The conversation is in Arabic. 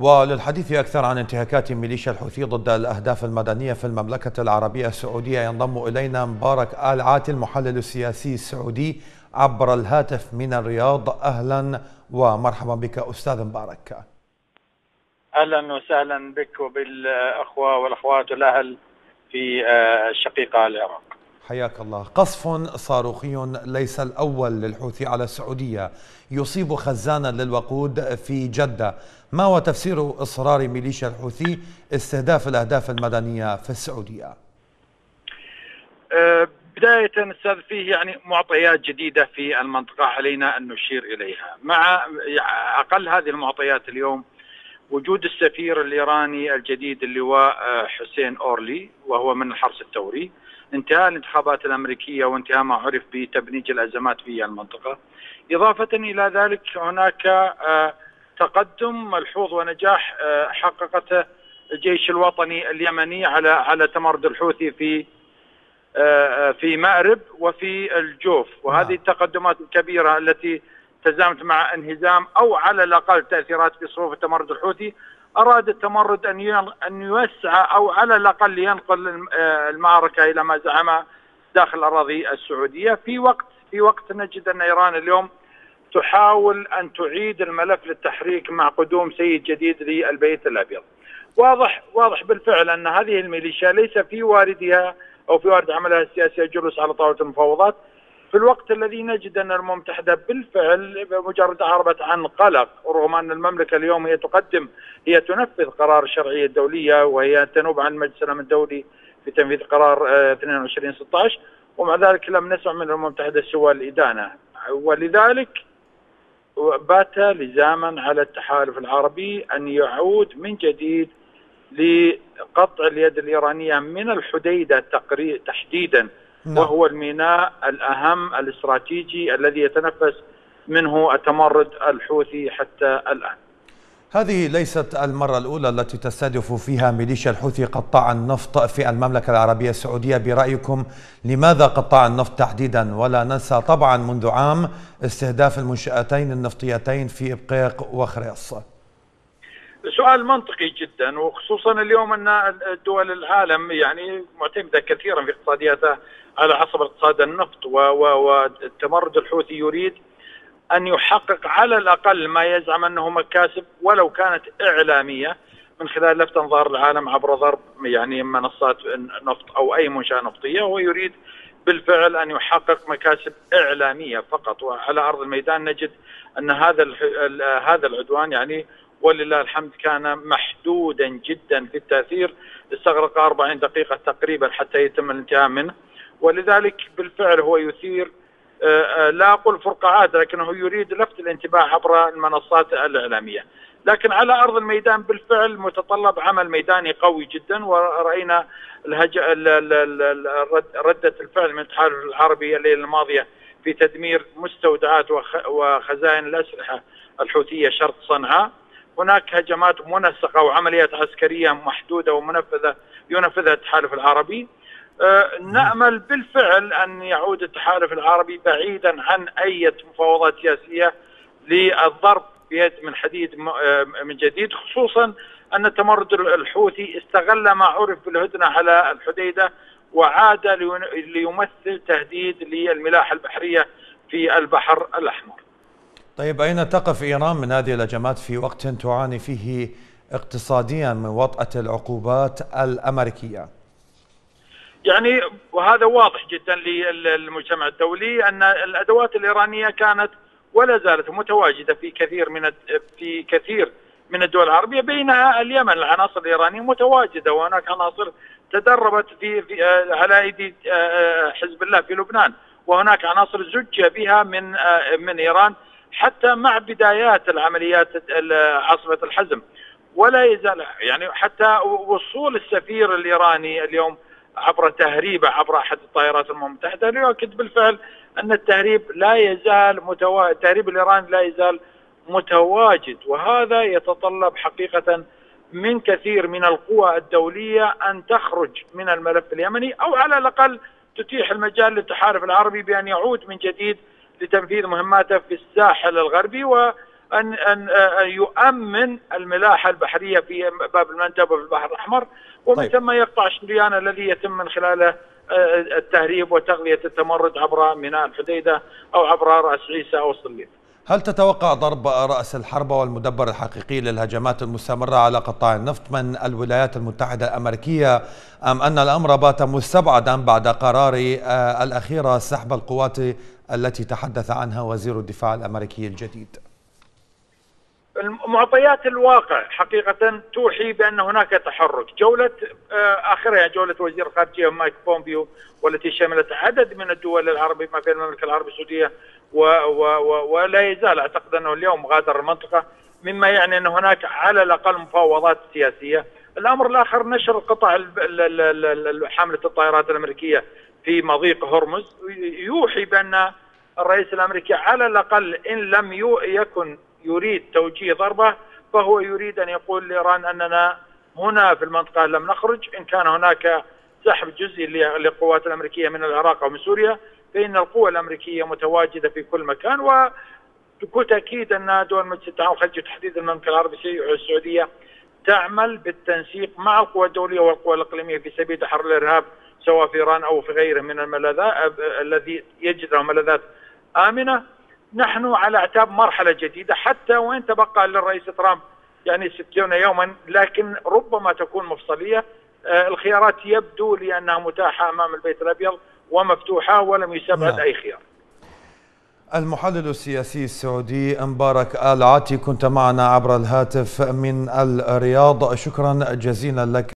وللحديث أكثر عن انتهاكات ميليشيا الحوثي ضد الأهداف المدنية في المملكة العربية السعودية ينضم إلينا مبارك آل عاتي المحلل السياسي السعودي عبر الهاتف من الرياض. أهلا ومرحبا بك أستاذ مبارك. أهلا وسهلا بك وبالأخوة والأخوات والأهل في آه، الشقيقة العراق. حياك الله. قصف صاروخي ليس الأول للحوثي على السعودية. يصيب خزانا للوقود في جدة. ما هو تفسير إصرار ميليشيا الحوثي استهداف الأهداف المدنية في السعودية؟ أه بداية أستاذ فيه يعني معطيات جديدة في المنطقة علينا أن نشير إليها. مع أقل هذه المعطيات اليوم وجود السفير الإيراني الجديد اللواء حسين أورلي وهو من الحرس الثوري انتهاء الانتخابات الأمريكية وانتهاء ما عرف بتبنيج الأزمات في المنطقة. إضافة إلى ذلك هناك آه، تقدم ملحوظ ونجاح آه، حققته الجيش الوطني اليمني على على تمرد الحوثي في آه، في مأرب وفي الجوف وهذه نعم. التقدمات الكبيرة التي تزامت مع انهزام أو على الأقل تأثيرات في صفوف التمرد الحوثي أراد التمرد أن أن يوسع أو على الأقل ينقل آه، المعركة إلى ما زعم داخل الأراضي السعودية. في وقت في وقت نجد أن إيران اليوم تحاول أن تعيد الملف للتحريك مع قدوم سيد جديد للبيت الأبيض. واضح واضح بالفعل أن هذه الميليشيا ليس في واردها أو في وارد عملها السياسي الجلوس على طاولة المفاوضات في الوقت الذي نجد أن الأمم المتحدة بالفعل بمجرد أعربت عن قلق رغم أن المملكة اليوم هي تقدم هي تنفذ قرار الشرعية الدولية وهي تنوب عن مجلس الأمن الدولي في تنفيذ قرار 2216 آه، ومع ذلك لم نسمع من الأمم المتحدة سوى الإدانة. ولذلك بات لزاما على التحالف العربي أن يعود من جديد لقطع اليد الإيرانية من الحديدة تحديدا. نعم. وهو الميناء الأهم الاستراتيجي الذي يتنفس منه التمرد الحوثي حتى الآن. هذه ليست المرة الأولى التي تستهدف فيها ميليشيا الحوثي قطاع النفط في المملكة العربية السعودية. برأيكم لماذا قطاع النفط تحديدا؟ ولا ننسى طبعا منذ عام استهداف المنشأتين النفطيتين في إبقيق وخريص. سؤال منطقي جدا وخصوصا اليوم أن دول العالم يعني معتمدة كثيرا في اقتصادياتها على عصب اقتصاد النفط والتمرد الحوثي يريد أن يحقق على الأقل ما يزعم أنه مكاسب ولو كانت إعلامية من خلال لفت انظار العالم عبر ضرب يعني منصات نفط أو أي منشأة نفطية هو يريد بالفعل أن يحقق مكاسب إعلامية فقط. وعلى أرض الميدان نجد أن هذا هذا العدوان يعني ولله الحمد كان محدودا جدا في التأثير استغرق 40 دقيقة تقريبا حتى يتم الانتهاء منه ولذلك بالفعل هو يثير آه، آه، لا أقول فرقعات لكنه يريد لفت الانتباه عبر المنصات الإعلامية. لكن على أرض الميدان بالفعل متطلب عمل ميداني قوي جدا ورأينا الهج... ردة الفعل من التحالف العربي الليلة الماضية في تدمير مستودعات وخزائن الأسلحة الحوثية شرق صنعاء. هناك هجمات منسقة وعمليات عسكرية محدودة ومنفذة ينفذها التحالف العربي. آه، نأمل بالفعل أن يعود التحالف العربي بعيدا عن أي مفاوضات سياسية للضرب بيد من حديد آه، من جديد خصوصا أن التمرد الحوثي استغل ما عرف بالهدنة على الحديدة وعاد ليمثل تهديد للملاحة البحرية في البحر الأحمر. طيب أين تقف إيران من هذه الهجمات في وقت تعاني فيه اقتصاديا من وطأة العقوبات الأمريكية؟ يعني وهذا واضح جدا للمجتمع الدولي أن الأدوات الإيرانية كانت ولا زالت متواجدة في كثير من في كثير من الدول العربية بينها اليمن العناصر الإيرانية متواجدة وهناك عناصر تدربت في, في آه، على ايدي آه، آه، حزب الله في لبنان وهناك عناصر زج بها من من إيران حتى مع بدايات العمليات عاصفة الحزم. ولا يزال يعني حتى وصول السفير الإيراني اليوم عبر تهريبه عبر أحد الطائرات الامم المتحده ليؤكد بالفعل أن التهريب لا يزال متوا... التهريب الايراني لا يزال متواجد. وهذا يتطلب حقيقة من كثير من القوى الدولية أن تخرج من الملف اليمني أو على الأقل تتيح المجال للتحالف العربي بأن يعود من جديد لتنفيذ مهماته في الساحل الغربي و ان أن آه، يؤمن الملاحة البحرية في باب المندب وفي البحر الأحمر ومن طيب. ثم يقطع الشريان الذي يتم من خلاله آه، التهريب وتغذية التمرد عبر ميناء الحديدة أو عبر رأس عيسى أو الصليب. هل تتوقع ضرب رأس الحربة والمدبر الحقيقي للهجمات المستمرة على قطاع النفط من الولايات المتحدة الأمريكية أم أن الأمر بات مستبعدا بعد قرار آه، الأخيرة سحب القوات التي تحدث عنها وزير الدفاع الأمريكي الجديد؟ معطيات الواقع حقيقة توحي بأن هناك تحرك. جولة آه، آخرها جولة وزير الخارجية مايك بومبيو والتي شملت عدد من الدول العربية ما في المملكة العربية السعودية و و و ولا يزال أعتقد أنه اليوم غادر المنطقة مما يعني أن هناك على الأقل مفاوضات سياسية. الأمر الآخر نشر قطع حاملة الطائرات الأمريكية في مضيق هرمز. يوحي بأن الرئيس الأمريكي على الأقل إن لم يكن يريد توجيه ضربة فهو يريد أن يقول لإيران أننا هنا في المنطقة لم نخرج. إن كان هناك سحب جزئي للقوات الأمريكية من العراق أو من سوريا فإن القوة الأمريكية متواجدة في كل مكان. وبكل تأكيد أن دول مجلس التعاون الخليجي وتحديدا المملكة العربية السعودية تعمل بالتنسيق مع القوى الدولية والقوى الإقليمية في سبيل تحرر الإرهاب سواء في إيران أو في غيره من الملاذات الذي يجد له ملاذات آمنة. نحن على اعتاب مرحلة جديدة حتى وإن تبقى للرئيس ترامب يعني 60 يوما لكن ربما تكون مفصلية آه، الخيارات يبدو لي انها متاحة أمام البيت الأبيض ومفتوحة ولم يستبعد نعم. أي خيار. المحلل السياسي السعودي مبارك آل عاتي كنت معنا عبر الهاتف من الرياض شكرا جزيلا لك